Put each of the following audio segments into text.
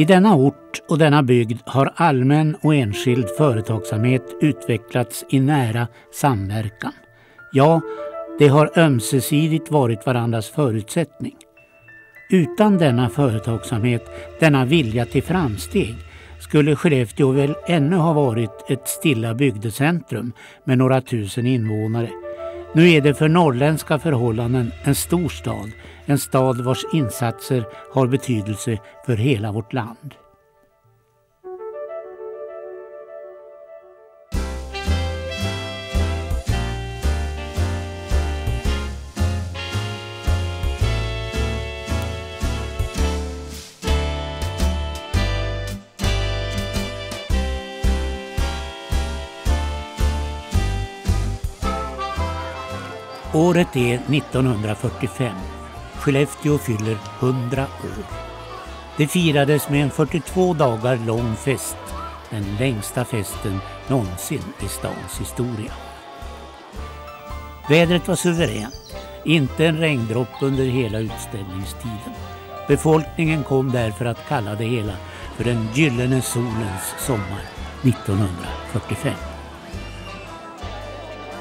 I denna ort och denna bygd har allmän och enskild företagsamhet utvecklats i nära samverkan. Ja, det har ömsesidigt varit varandras förutsättning. Utan denna företagsamhet, denna vilja till framsteg, skulle Skellefteå väl ännu ha varit ett stilla bygdecentrum med några tusen invånare. Nu är det för norrländska förhållanden en stor stad, en stad vars insatser har betydelse för hela vårt land. Året är 1945. Skellefteå fyller 100 år. Det firades med en 42 dagar lång fest. Den längsta festen någonsin i stans historia. Vädret var suveränt. Inte en regndroppe under hela utställningstiden. Befolkningen kom därför att kalla det hela för den gyllene solens sommar 1945.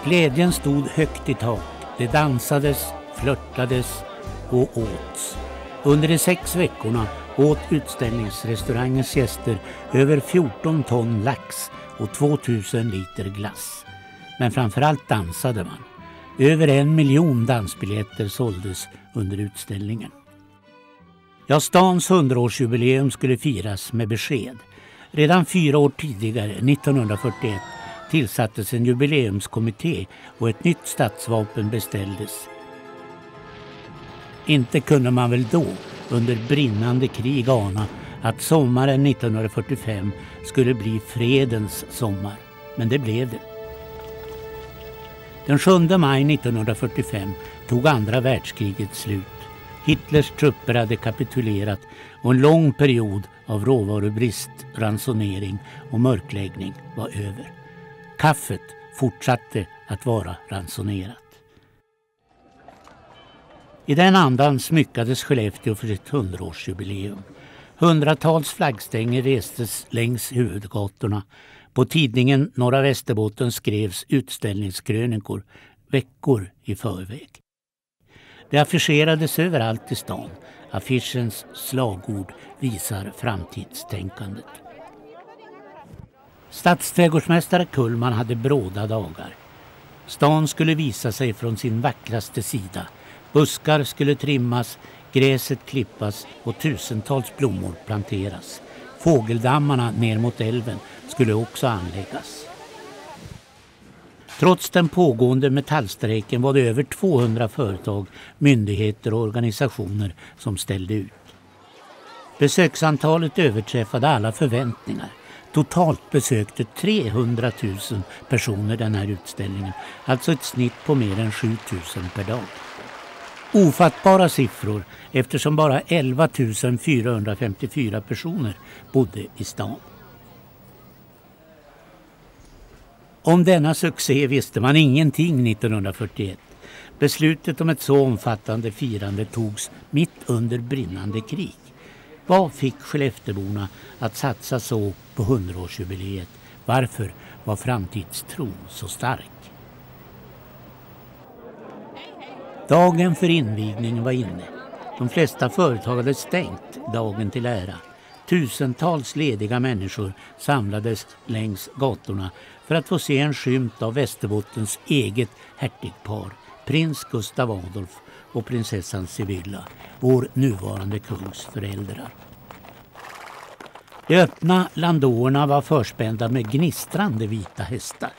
Glädjen stod högt i tak det dansades, flörtades och åts. Under de sex veckorna åt utställningsrestaurangens gäster över 14 ton lax och 2000 liter glass. Men framförallt dansade man. Över en miljon dansbiljetter såldes under utställningen. Ja, stans 100-årsjubileum skulle firas med besked. Redan fyra år tidigare, 1941, tillsattes en jubileumskommitté och ett nytt stadsvapen beställdes. Inte kunde man väl då, under brinnande krig, ana att sommaren 1945 skulle bli fredens sommar. Men det blev det. Den 7 maj 1945 tog andra världskriget slut. Hitlers trupper hade kapitulerat och en lång period av råvarubrist, ransonering och mörkläggning var över. Kaffet fortsatte att vara ransonerat. I den andan smyckades Skellefteå för sitt hundraårsjubileum. Hundratals flaggstänger restes längs huvudgatorna. På tidningen Norra Västerbotten skrevs utställningskrönikor veckor i förväg. Det affischerades överallt i stan. Affischens slagord visar framtidstänkandet. Stadsträdgårdsmästare Kullman hade bråda dagar. Stan skulle visa sig från sin vackraste sida. Buskar skulle trimmas, gräset klippas och tusentals blommor planteras. Fågeldammarna ner mot älven skulle också anläggas. Trots den pågående metallstrejken var det över 200 företag, myndigheter och organisationer som ställde ut. Besöksantalet överträffade alla förväntningar. Totalt besökte 300 000 personer den här utställningen, alltså ett snitt på mer än 7 000 per dag. Ofattbara siffror eftersom bara 11 454 personer bodde i stan. Om denna succé visste man ingenting 1941. Beslutet om ett så omfattande firande togs mitt under brinnande krig. Vad fick Skellefteborna att satsa så på 100-årsjubileet? Varför var framtidstron så stark? Dagen för invigningen var inne. De flesta företag hade stängt dagen till ära. Tusentals lediga människor samlades längs gatorna för att få se en skymt av Västerbottens eget hertigpar, prins Gustav Adolf och prinsessan Sibylla, vår nuvarande kungs föräldrar. De öppna landåerna var förspända med gnistrande vita hästar.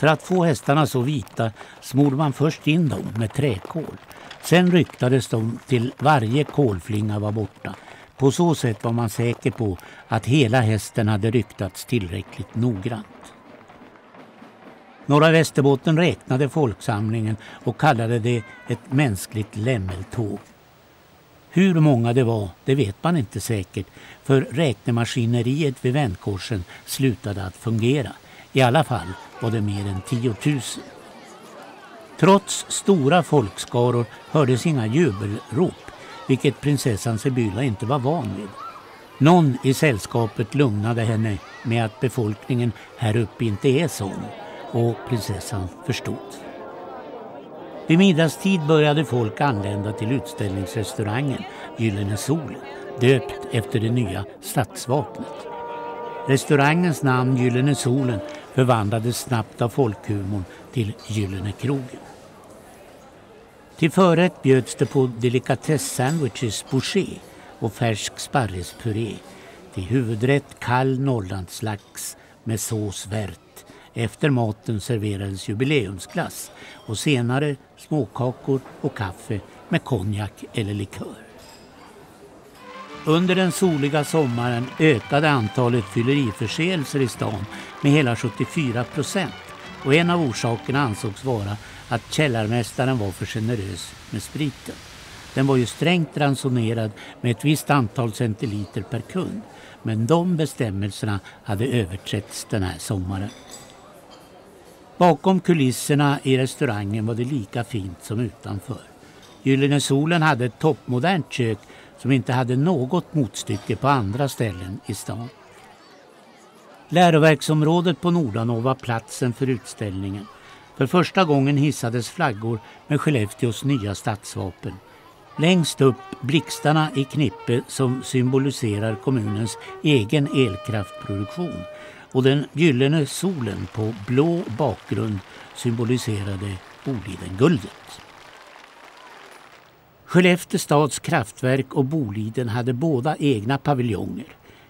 För att få hästarna så vita smorde man först in dem med träkol. Sen ryktades de till varje kolflinga var borta. På så sätt var man säker på att hela hästen hade ryktats tillräckligt noggrant. Norra Västerbotten räknade folksamlingen och kallade det ett mänskligt lämmeltåg. Hur många det var, det vet man inte säkert för räknemaskineriet vid vändkorsen slutade att fungera. I alla fall var det mer än 10 000. Trots stora folkskaror hördes inga jubelrop, vilket prinsessan Sibylla inte var van vid. Någon i sällskapet lugnade henne med att befolkningen här uppe inte är sån och prinsessan förstod. Vid middagstid började folk anlända till utställningsrestaurangen Gyllene Solen, döpt efter det nya stadsvapnet. Restaurangens namn Gyllene Solen förvandlades snabbt av folkhumorn till Gyllene krogen. Till förrätt bjöds det på delikatess-sandwiches boucher och färsk sparrispuré. Till huvudrätt kall norrlandslax med sås värt. Efter maten serverades jubileumsglass och senare småkakor och kaffe med konjak eller likör. Under den soliga sommaren ökade antalet fylleriförseelser i stan med hela 74 procent och en av orsakerna ansågs vara att källarmästaren var för generös med spriten. Den var ju strängt ransonerad med ett visst antal centiliter per kund. Men de bestämmelserna hade överträtts den här sommaren. Bakom kulisserna i restaurangen var det lika fint som utanför. Gyllene Solen hade ett toppmodernt kök som inte hade något motstycke på andra ställen i stan. Läroverksområdet på Nordanå var platsen för utställningen. För första gången hissades flaggor med Skellefteås nya stadsvapen. Längst upp blixtarna i knippe som symboliserar kommunens egen elkraftproduktion och den gyllene solen på blå bakgrund symboliserade Bolidenguldet. Skellefteå stads kraftverk och Boliden hade båda egna paviljonger.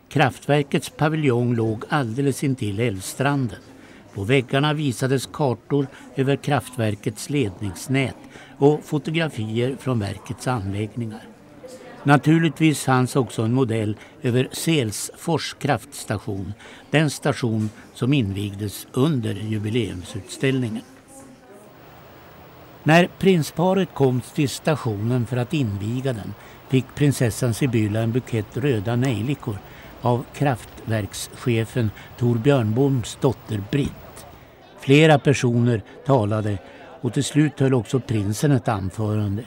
Kraftverkets paviljong låg alldeles intill älvstranden. På väggarna visades kartor över kraftverkets ledningsnät och fotografier från verkets anläggningar. Naturligtvis fanns också en modell över Selsfors kraftstation, den station som invigdes under jubileumsutställningen. När prinsparet kom till stationen för att inviga den fick prinsessan Sibylla en bukett röda nejlikor av kraftverkschefen Tor Björnboms dotter Britt. Flera personer talade och till slut höll också prinsen ett anförande.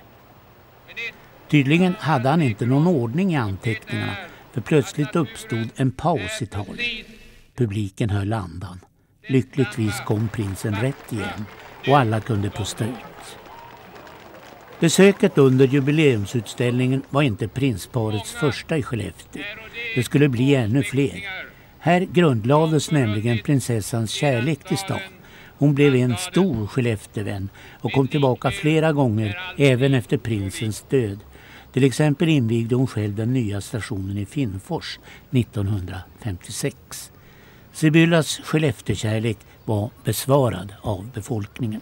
Tydligen hade han inte någon ordning i anteckningarna för plötsligt uppstod en paus i talet. Publiken höll andan. Lyckligtvis kom prinsen rätt igen och alla kunde pusta ut. Besöket under jubileumsutställningen var inte prinsparets första i Skellefteå. Det skulle bli ännu fler. Här grundlades nämligen prinsessans kärlek till stan. Hon blev en stor Skellefteåvän och kom tillbaka flera gånger även efter prinsens död. Till exempel invigde hon själv den nya stationen i Finnfors 1956. Sibyllas Skellefteåkärlek var besvarad av befolkningen.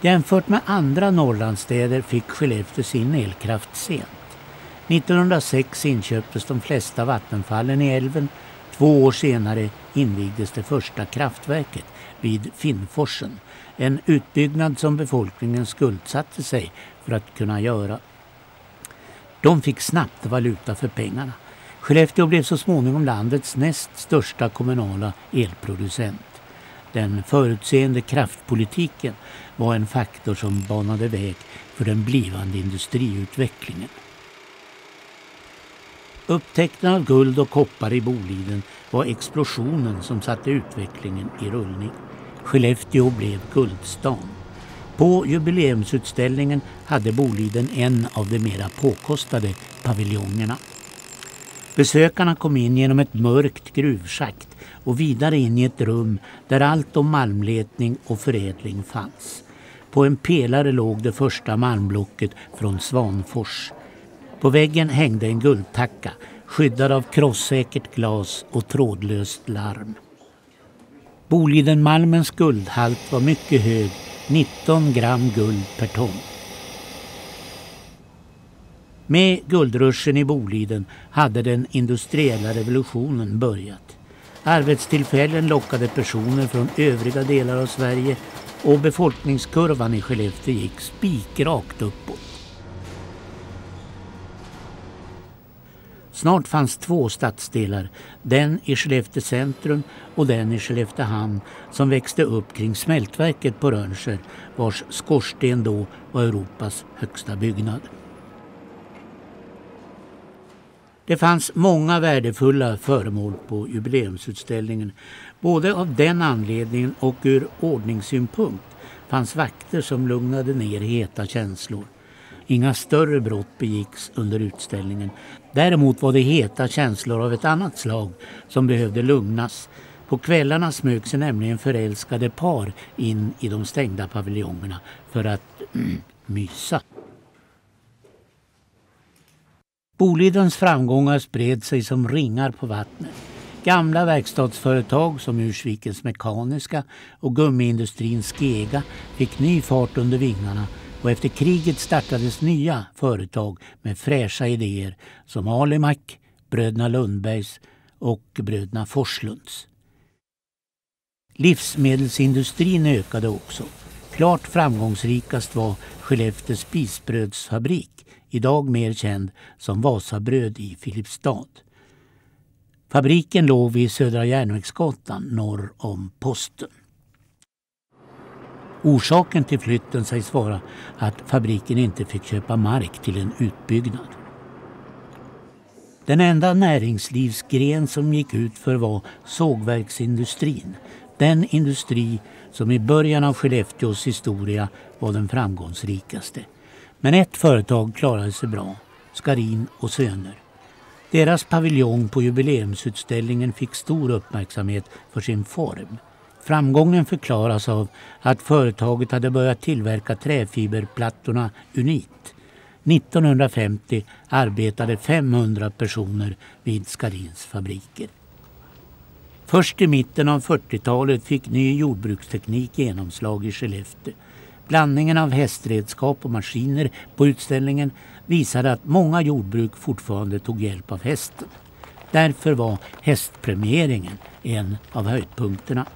Jämfört med andra Norrlandsstäder fick Skellefteå sin elkraft sent. 1906 inköptes de flesta vattenfallen i älven. Två år senare invigdes det första kraftverket vid Finnforsen. En utbyggnad som befolkningen skuldsatte sig för att kunna göra. De fick snabbt valuta för pengarna. Skellefteå blev så småningom landets näst största kommunala elproducent. Den förutseende kraftpolitiken var en faktor som banade väg för den blivande industriutvecklingen. Upptäckten av guld och koppar i Boliden var explosionen som satte utvecklingen i rullning. Skellefteå blev guldstan. På jubileumsutställningen hade Boliden en av de mera påkostade paviljongerna. Besökarna kom in genom ett mörkt gruvschakt och vidare in i ett rum där allt om malmletning och förädling fanns. På en pelare låg det första malmblocket från Svanfors. På väggen hängde en guldtacka skyddad av krosssäkert glas och trådlöst larm. Bolidenmalmens guldhalt var mycket hög, 19 gram guld per ton. Med guldruschen i Boliden hade den industriella revolutionen börjat. Arbetstillfällen lockade personer från övriga delar av Sverige och befolkningskurvan i Skellefteå gick spikrakt uppåt. Snart fanns två stadsdelar, den i Skellefteå centrum och den i Skelleftehamn som växte upp kring smältverket på Rönnskär vars skorsten då var Europas högsta byggnad. Det fanns många värdefulla föremål på jubileumsutställningen. Både av den anledningen och ur ordningssynpunkt fanns vakter som lugnade ner heta känslor. Inga större brott begicks under utställningen. Däremot var det heta känslor av ett annat slag som behövde lugnas. På kvällarna smög sig nämligen förälskade par in i de stängda paviljongerna för att mm, mysa. Bolidens framgångar spred sig som ringar på vattnet. Gamla verkstadsföretag som Ursvikens Mekaniska och gummiindustrin Skega fick ny fart under vingarna och efter kriget startades nya företag med fräscha idéer som Alimak, bröderna Lundbergs och bröderna Forslunds. Livsmedelsindustrin ökade också. Klart framgångsrikast var Skellefteå spisbrödsfabrik, idag mer känd som Vasabröd i Filipstad. Fabriken låg vid Södra Järnvägsgatan norr om posten. Orsaken till flytten sägs vara att fabriken inte fick köpa mark till en utbyggnad. Den enda näringslivsgren som gick ut för var sågverksindustrin. Den industri som i början av Skellefteås historia var den framgångsrikaste. Men ett företag klarade sig bra, Skarin och Söner. Deras paviljong på jubileumsutställningen fick stor uppmärksamhet för sin form. Framgången förklaras av att företaget hade börjat tillverka träfiberplattorna Unit. 1950 arbetade 500 personer vid Skarins fabriker. Först i mitten av 40-talet fick ny jordbruksteknik genomslag i Skellefteå. Blandningen av hästredskap och maskiner på utställningen visade att många jordbruk fortfarande tog hjälp av hästen. Därför var hästpremieringen en av höjdpunkterna.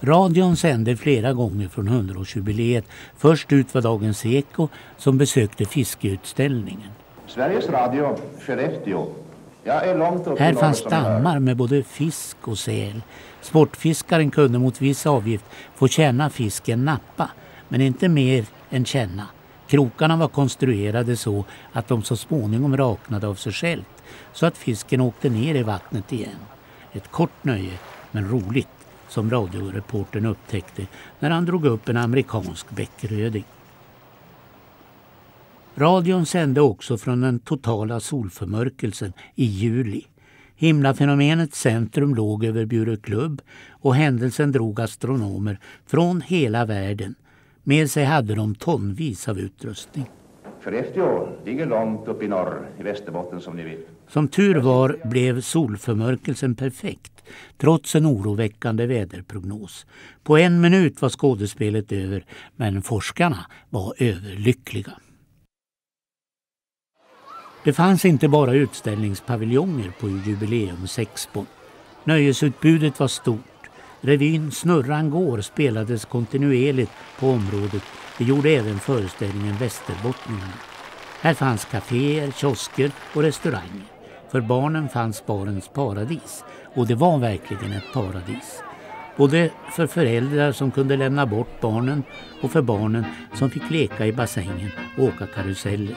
Radion sände flera gånger från 100-årsjubileet. Först ut var Dagens Eko som besökte fiskeutställningen. Sveriges Radio, Skellefteå. Här fanns dammar med både fisk och säl. Sportfiskaren kunde mot viss avgift få känna fisken nappa, men inte mer än känna. Krokarna var konstruerade så att de så småningom raknade av sig självt så att fisken åkte ner i vattnet igen. Ett kort nöje, men roligt som radioreportern upptäckte när han drog upp en amerikansk bäckröding. Radion sände också från den totala solförmörkelsen i juli. Himlafenomenets centrum låg över Bjuröklubb och händelsen drog astronomer från hela världen. Med sig hade de tonvis av utrustning. Skellefteå ligger långt upp i norr, i Västerbotten som ni vet. Som tur var blev solförmörkelsen perfekt trots en oroväckande väderprognos. På en minut var skådespelet över men forskarna var överlyckliga. Det fanns inte bara utställningspaviljonger på jubileumsexpon. Nöjesutbudet var stort. Revyn Snurran går spelades kontinuerligt på området. Det gjorde även föreställningen Västerbottningarna. Här fanns kaféer, kiosker och restauranger. För barnen fanns barens paradis och det var verkligen ett paradis. Både för föräldrar som kunde lämna bort barnen och för barnen som fick leka i bassängen och åka karuseller.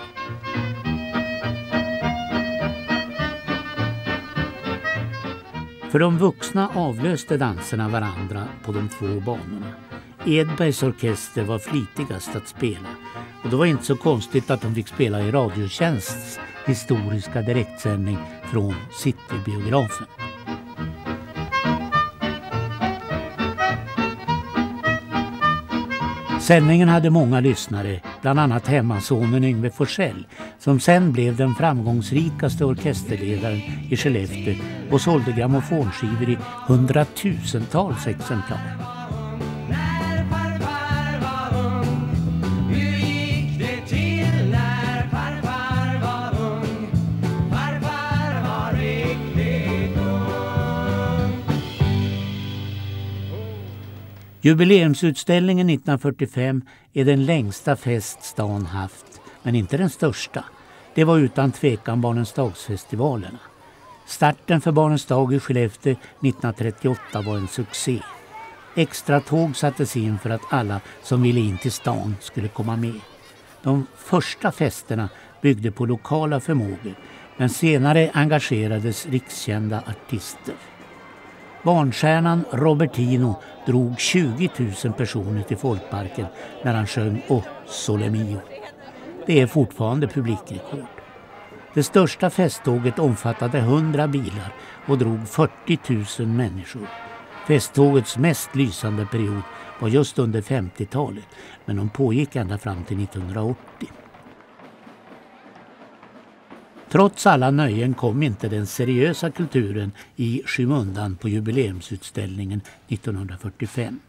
För de vuxna avlöste danserna varandra på de två banorna. Edbergs orkester var flitigast att spela och det var inte så konstigt att de fick spela i Radiotjänsts historiska direktsändning från Citybiografen. Sändningen hade många lyssnare, bland annat hemmasonen Yngve Forsell som sen blev den framgångsrikaste orkesterledaren i Skellefteå och sålde grammofonskivor i hundratusentals exemplar. Jubileumsutställningen 1945 är den längsta fest stan haft, men inte den största. Det var utan tvekan Barnens dagsfestivalerna. Starten för Barnens dag i Skellefteå 1938 var en succé. Extra tåg sattes in för att alla som ville in till stan skulle komma med. De första festerna byggde på lokala förmågor. men senare engagerades rikskända artister. Barnstjärnan Robertino drog 20 000 personer till folkparken när han sjöng O Sole Mio. Det är fortfarande publikrekord. Det största festtåget omfattade 100 bilar och drog 40 000 människor. Festtågets mest lysande period var just under 50-talet men de pågick ända fram till 1980. Trots alla nöjen kom inte den seriösa kulturen i skymundan på jubileumsutställningen 1945.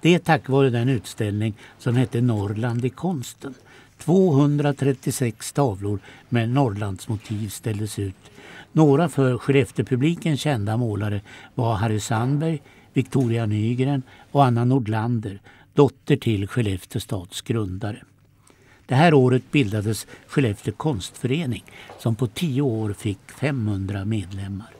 Det tack vare den utställning som hette Norrland i konsten. 236 tavlor med Norrlandsmotiv ställdes ut. Några för Skellefteåpubliken kända målare var Harry Sandberg, Victoria Nygren och Anna Nordlander, dotter till Skellefteå stads grundare. Det här året bildades Skellefteå konstförening som på tio år fick 500 medlemmar.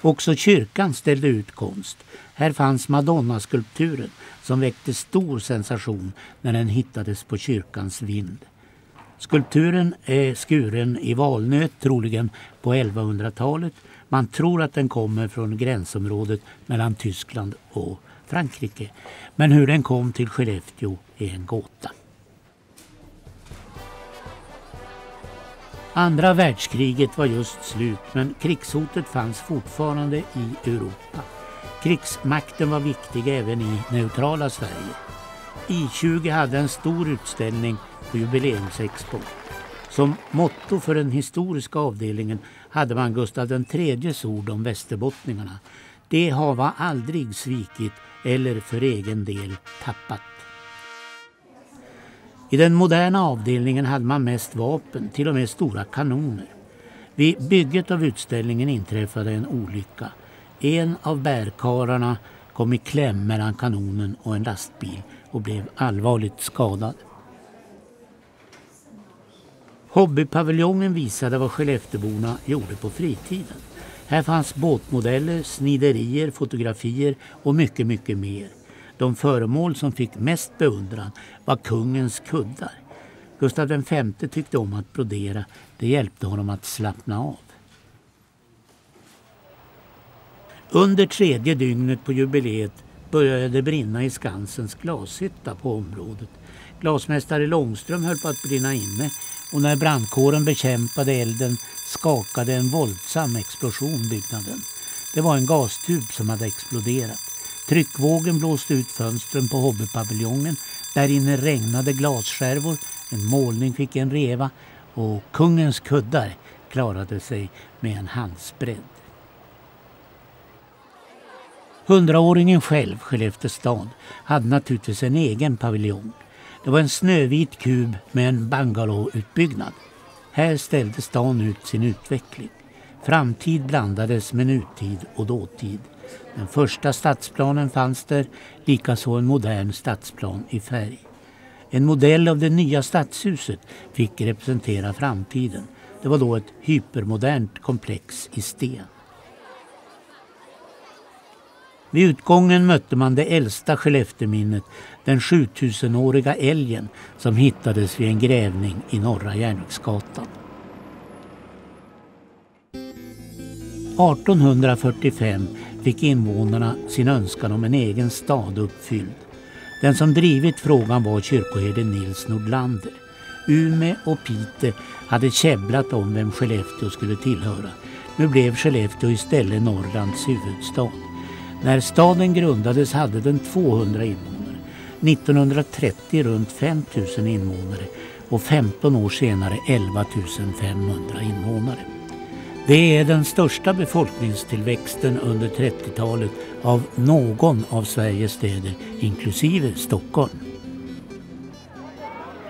Också kyrkan ställde ut konst. Här fanns Madonna-skulpturen som väckte stor sensation när den hittades på kyrkans vind. Skulpturen är skuren i valnöt, troligen på 1100-talet. Man tror att den kommer från gränsområdet mellan Tyskland och Frankrike. Men hur den kom till Skellefteå är en gåta. Andra världskriget var just slut men krigshotet fanns fortfarande i Europa. Krigsmakten var viktig även i neutrala Sverige. I20 hade en stor utställning på jubileumsexpo. Som motto för den historiska avdelningen hade man Gustav IIIs ord om västerbottningarna. Det hava aldrig svikit eller för egen del tappat. I den moderna avdelningen hade man mest vapen, till och med stora kanoner. Vid bygget av utställningen inträffade en olycka. En av bärkararna kom i kläm mellan kanonen och en lastbil och blev allvarligt skadad. Hobbypaviljongen visade vad Skellefteborna gjorde på fritiden. Här fanns båtmodeller, sniderier, fotografier och mycket, mycket mer. De föremål som fick mest beundran var kungens kuddar. Gustav V tyckte om att brodera. Det hjälpte honom att slappna av. Under tredje dygnet på jubileet började det brinna i Skansens glashytta på området. Glasmästare Långström höll på att brinna inne och när brandkåren bekämpade elden skakade en våldsam explosion byggnaden. Det var en gastub som hade exploderat. Tryckvågen blåste ut fönstren på hobbypaviljongen. Där inne regnade glasskärvor, en målning fick en reva och kungens kuddar klarade sig med en handsbredd. Hundraåringen själv, Skellefteå stad, hade naturligtvis en egen paviljong. Det var en snövit kub med en bungalowutbyggnad. Här ställde stan ut sin utveckling. Framtid blandades med nutid och dåtid. Den första stadsplanen fanns där, likaså en modern stadsplan i färg. En modell av det nya stadshuset fick representera framtiden. Det var då ett hypermodernt komplex i sten. Vid utgången mötte man det äldsta Skellefteåminnet, den 7000-åriga älgen som hittades vid en grävning i Norra Järnvägsgatan. 1845 fick invånarna sin önskan om en egen stad uppfylld. Den som drivit frågan var kyrkoherde Nils Nordlander. Ume och Pite hade käbblat om vem Skellefteå skulle tillhöra. Nu blev Skellefteå istället Norrlands huvudstad. När staden grundades hade den 200 invånare. 1930 runt 5 000 invånare och 15 år senare 11 500 invånare. Det är den största befolkningstillväxten under 30-talet av någon av Sveriges städer, inklusive Stockholm.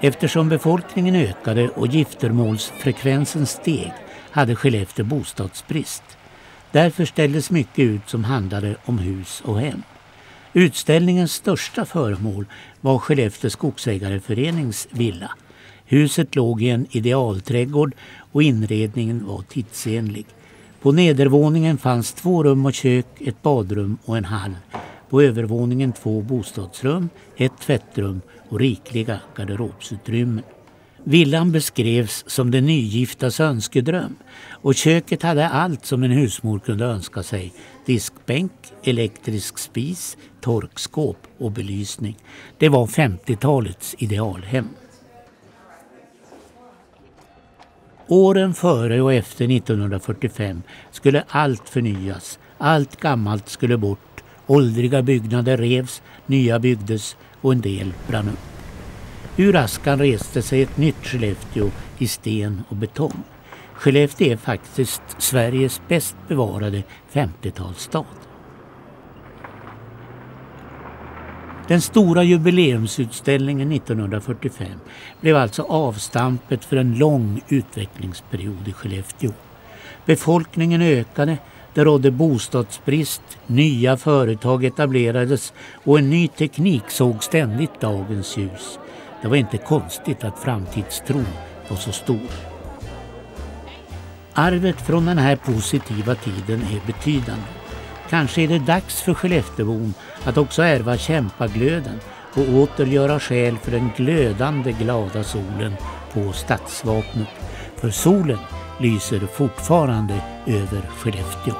Eftersom befolkningen ökade och giftermålsfrekvensen steg hade Skellefteå bostadsbrist. Därför ställdes mycket ut som handlade om hus och hem. Utställningens största föremål var Skellefteå skogsägareförenings villa Huset låg i en idealträdgård och inredningen var tidsenlig. På nedervåningen fanns två rum och kök, ett badrum och en hall. På övervåningen två bostadsrum, ett tvättrum och rikliga garderobsutrymmen. Villan beskrevs som den nygiftas önskedröm och köket hade allt som en husmor kunde önska sig. Diskbänk, elektrisk spis, torkskåp och belysning. Det var 50-talets idealhem. Åren före och efter 1945 skulle allt förnyas. Allt gammalt skulle bort. Åldriga byggnader revs, nya byggdes och en del brann upp. Ur askan reste sig ett nytt Skellefteå i sten och betong. Skellefteå är faktiskt Sveriges bäst bevarade 50-talsstad. Den stora jubileumsutställningen 1945 blev alltså avstampet för en lång utvecklingsperiod i Skellefteå. Befolkningen ökade, det rådde bostadsbrist, nya företag etablerades och en ny teknik såg ständigt dagens ljus. Det var inte konstigt att framtidstron var så stor. Arvet från den här positiva tiden är betydande. Kanske är det dags för Skellefteåbon att också ärva kämpaglöden och åter göra skäl för den glödande glada solen på stadsvapnet. För solen lyser fortfarande över Skellefteå.